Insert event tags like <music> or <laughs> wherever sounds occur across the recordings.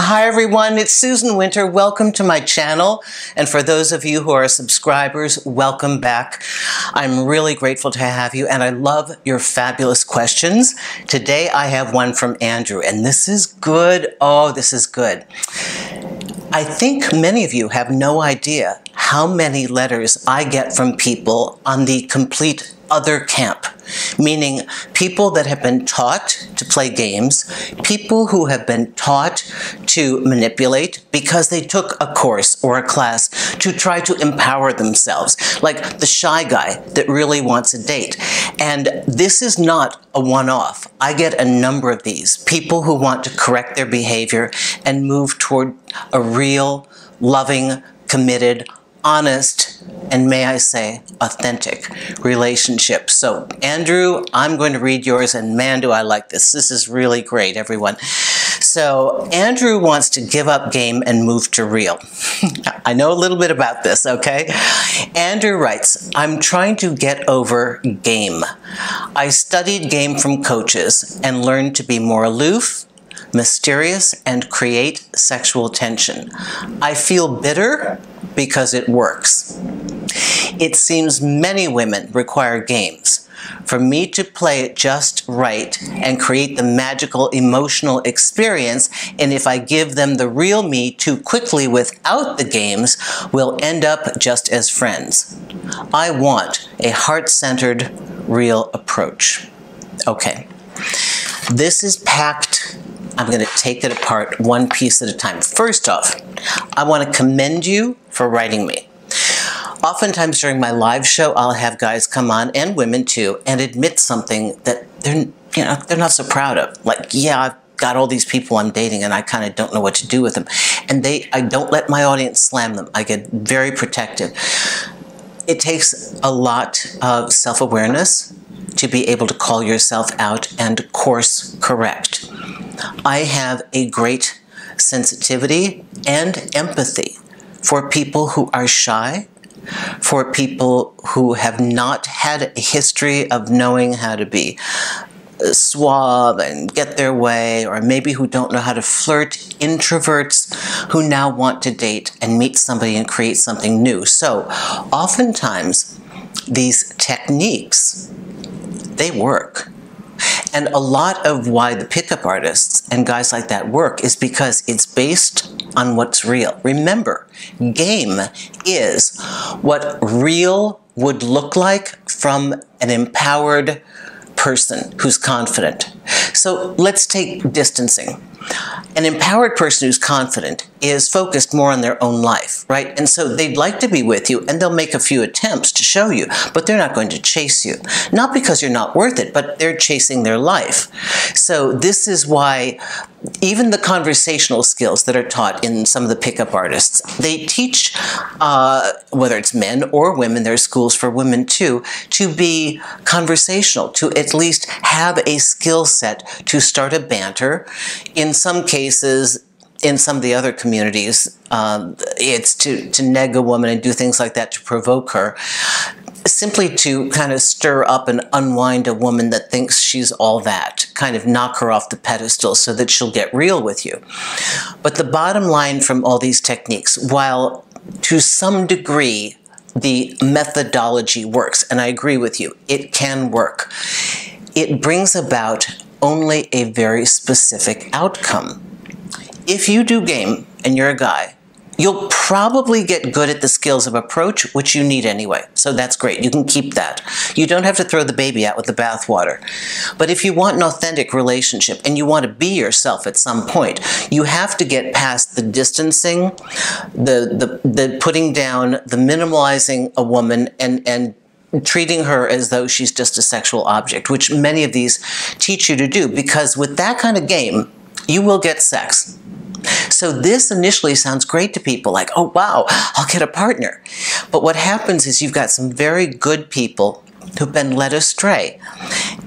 Hi everyone, it's Susan Winter. Welcome to my channel. And for those of you who are subscribers, welcome back. I'm really grateful to have you and I love your fabulous questions. Today I have one from Andrew and this is good. Oh, this is good. I think many of you have no idea how many letters I get from people on the complete other camp, meaning people that have been taught to play games, people who have been taught to manipulate because they took a course or a class to try to empower themselves, like the shy guy that really wants a date. And this is not a one-off. I get a number of these, people who want to correct their behavior and move toward a real, loving, committed, honest, and may I say, authentic relationship. So, Andrew, I'm going to read yours, and man, do I like this. This is really great, everyone. So, Andrew wants to give up game and move to real. <laughs> I know a little bit about this, okay? Andrew writes, I'm trying to get over game. I studied game from coaches and learned to be more aloof, mysterious, and create sexual tension. I feel bitter because it works. It seems many women require games. For me to play it just right and create the magical emotional experience, and if I give them the real me too quickly without the games, we'll end up just as friends. I want a heart-centered, real approach. Okay. This is packed I'm going to take it apart one piece at a time. First off, I want to commend you for writing me. Oftentimes during my live show, I'll have guys come on, and women too, and admit something that they're, you know, they're not so proud of. Like, yeah, I've got all these people I'm dating and I kind of don't know what to do with them. And they, I don't let my audience slam them. I get very protective. It takes a lot of self-awareness to be able to call yourself out and course correct. I have a great sensitivity and empathy for people who are shy, for people who have not had a history of knowing how to be suave and get their way, or maybe who don't know how to flirt, introverts who now want to date and meet somebody and create something new. So oftentimes these techniques, they work. And a lot of why the pickup artists and guys like that work is because it's based on what's real. Remember, game is what real would look like from an empowered person who's confident. So let's take distancing. An empowered person who's confident is focused more on their own life, right? And so they'd like to be with you and they'll make a few attempts to show you, but they're not going to chase you. Not because you're not worth it, but they're chasing their life. So this is why even the conversational skills that are taught in some of the pickup artists, they teach, uh, whether it's men or women, there's schools for women too, to be conversational, to at least have a skill set to start a banter. In some cases, in some of the other communities, um, it's to, to neg a woman and do things like that to provoke her simply to kind of stir up and unwind a woman that thinks she's all that, kind of knock her off the pedestal so that she'll get real with you. But the bottom line from all these techniques, while to some degree the methodology works, and I agree with you, it can work, it brings about only a very specific outcome. If you do game and you're a guy, You'll probably get good at the skills of approach, which you need anyway. So that's great. You can keep that. You don't have to throw the baby out with the bathwater. But if you want an authentic relationship and you want to be yourself at some point, you have to get past the distancing, the, the, the putting down, the minimalizing a woman and, and treating her as though she's just a sexual object, which many of these teach you to do because with that kind of game, you will get sex. So this initially sounds great to people like, oh wow, I'll get a partner. But what happens is you've got some very good people who've been led astray.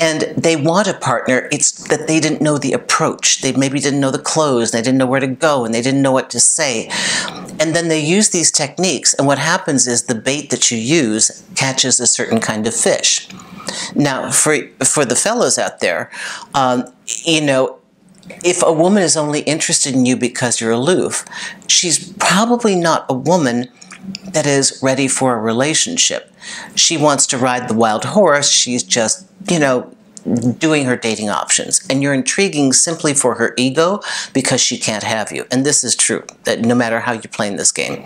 And they want a partner, it's that they didn't know the approach. They maybe didn't know the clothes, they didn't know where to go, and they didn't know what to say. And then they use these techniques, and what happens is the bait that you use catches a certain kind of fish. Now, for, for the fellows out there, um, you know, if a woman is only interested in you because you're aloof, she's probably not a woman that is ready for a relationship. She wants to ride the wild horse. She's just, you know, doing her dating options. And you're intriguing simply for her ego because she can't have you. And this is true, that no matter how you're playing this game.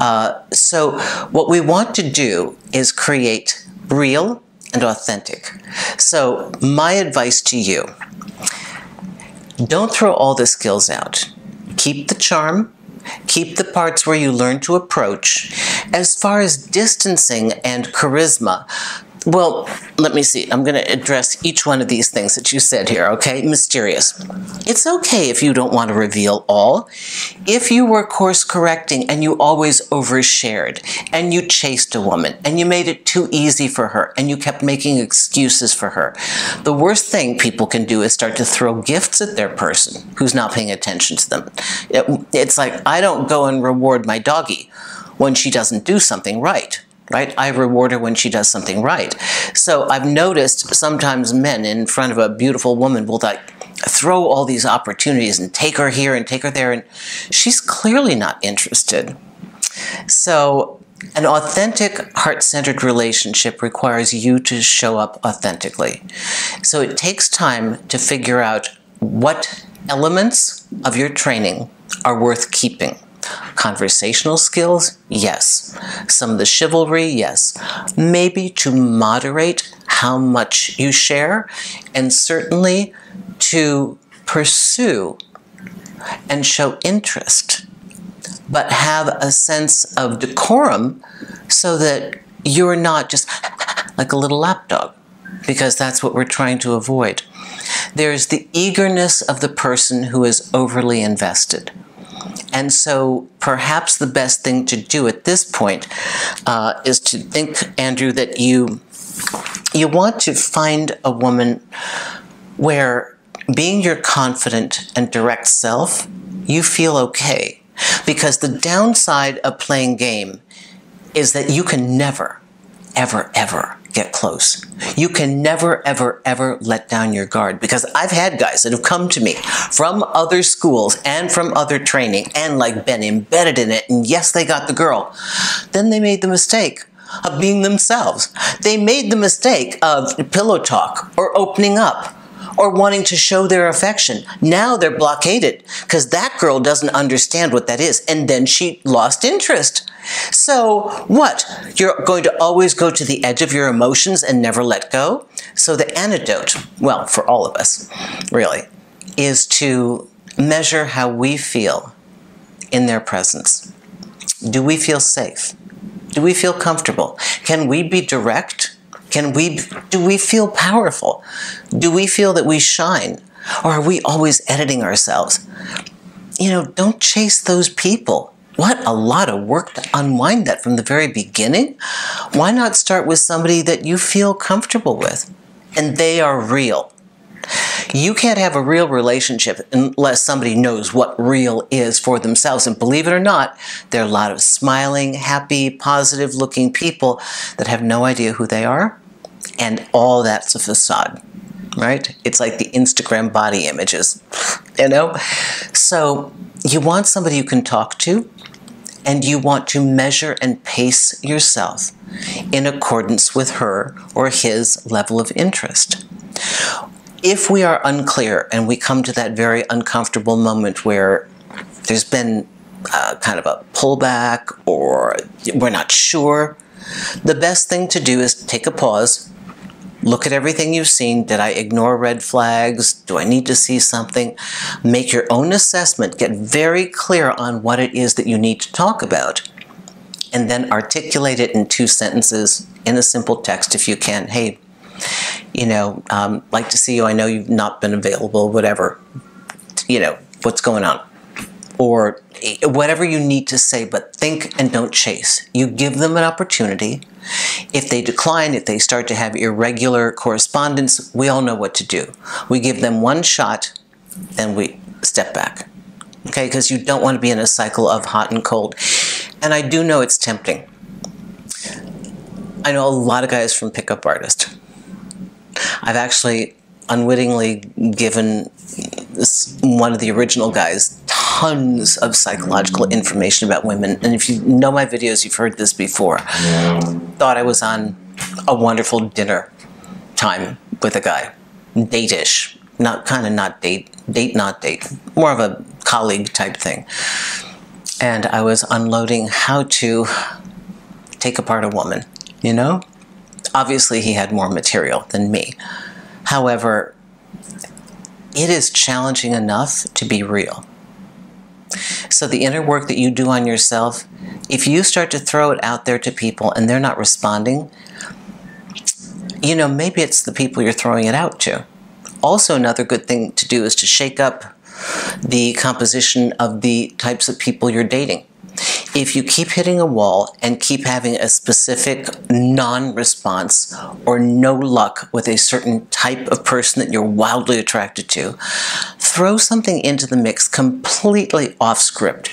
Uh, so what we want to do is create real and authentic. So my advice to you, don't throw all the skills out. Keep the charm, keep the parts where you learn to approach. As far as distancing and charisma, well, let me see. I'm going to address each one of these things that you said here, okay? Mysterious. It's okay if you don't want to reveal all. If you were course correcting and you always overshared and you chased a woman and you made it too easy for her and you kept making excuses for her, the worst thing people can do is start to throw gifts at their person who's not paying attention to them. It, it's like, I don't go and reward my doggy when she doesn't do something right right? I reward her when she does something right. So I've noticed sometimes men in front of a beautiful woman will like throw all these opportunities and take her here and take her there, and she's clearly not interested. So an authentic, heart-centered relationship requires you to show up authentically. So it takes time to figure out what elements of your training are worth keeping. Conversational skills, yes. Some of the chivalry, yes. Maybe to moderate how much you share, and certainly to pursue and show interest, but have a sense of decorum so that you're not just like a little lapdog, because that's what we're trying to avoid. There's the eagerness of the person who is overly invested. And so perhaps the best thing to do at this point uh, is to think, Andrew, that you you want to find a woman where being your confident and direct self, you feel okay. Because the downside of playing game is that you can never, ever, ever get close. You can never, ever, ever let down your guard because I've had guys that have come to me from other schools and from other training and like been embedded in it. And yes, they got the girl. Then they made the mistake of being themselves. They made the mistake of pillow talk or opening up or wanting to show their affection. Now they're blockaded because that girl doesn't understand what that is. And then she lost interest. So what? You're going to always go to the edge of your emotions and never let go? So the antidote, well, for all of us, really, is to measure how we feel in their presence. Do we feel safe? Do we feel comfortable? Can we be direct? Can we, do we feel powerful? Do we feel that we shine? Or are we always editing ourselves? You know, don't chase those people. What a lot of work to unwind that from the very beginning. Why not start with somebody that you feel comfortable with and they are real? You can't have a real relationship unless somebody knows what real is for themselves. And believe it or not, there are a lot of smiling, happy, positive looking people that have no idea who they are and all that's a facade, right? It's like the Instagram body images, you know? So you want somebody you can talk to, and you want to measure and pace yourself in accordance with her or his level of interest. If we are unclear and we come to that very uncomfortable moment where there's been uh, kind of a pullback or we're not sure, the best thing to do is take a pause, Look at everything you've seen. Did I ignore red flags? Do I need to see something? Make your own assessment. Get very clear on what it is that you need to talk about. And then articulate it in two sentences in a simple text if you can. Hey, you know, um, like to see you. I know you've not been available, whatever. You know, what's going on? Or whatever you need to say, but think and don't chase. You give them an opportunity if they decline, if they start to have irregular correspondence, we all know what to do. We give them one shot, then we step back. Okay, because you don't want to be in a cycle of hot and cold. And I do know it's tempting. I know a lot of guys from Pickup Artist. I've actually unwittingly given one of the original guys, tons of psychological mm. information about women. And if you know my videos, you've heard this before. Thought I was on a wonderful dinner time with a guy, date-ish, not kind of not date, date not date, more of a colleague type thing. And I was unloading how to take apart a woman, you know? Obviously, he had more material than me. However, it is challenging enough to be real. So the inner work that you do on yourself, if you start to throw it out there to people and they're not responding, you know, maybe it's the people you're throwing it out to. Also, another good thing to do is to shake up the composition of the types of people you're dating. If you keep hitting a wall and keep having a specific non-response or no luck with a certain type of person that you're wildly attracted to, throw something into the mix completely off script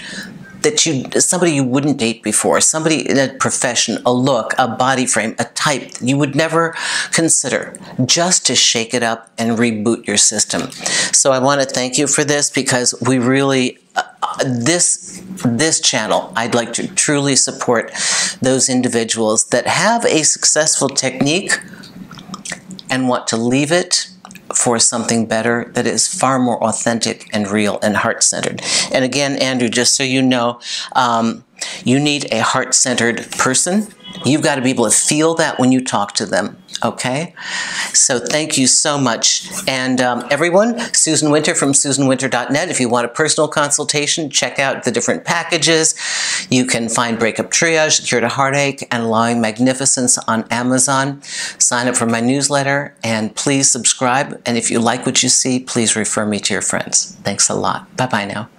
that you somebody you wouldn't date before, somebody in a profession, a look, a body frame, a type you would never consider, just to shake it up and reboot your system. So I want to thank you for this because we really uh, this this channel I'd like to truly support those individuals that have a successful technique and want to leave it for something better that is far more authentic and real and heart-centered. And again, Andrew, just so you know, um, you need a heart-centered person. You've got to be able to feel that when you talk to them, okay? So thank you so much. And um, everyone, Susan Winter from susanwinter.net. If you want a personal consultation, check out the different packages. You can find Breakup Triage, Cure to Heartache, and Allowing Magnificence on Amazon. Sign up for my newsletter, and please subscribe. And if you like what you see, please refer me to your friends. Thanks a lot. Bye-bye now.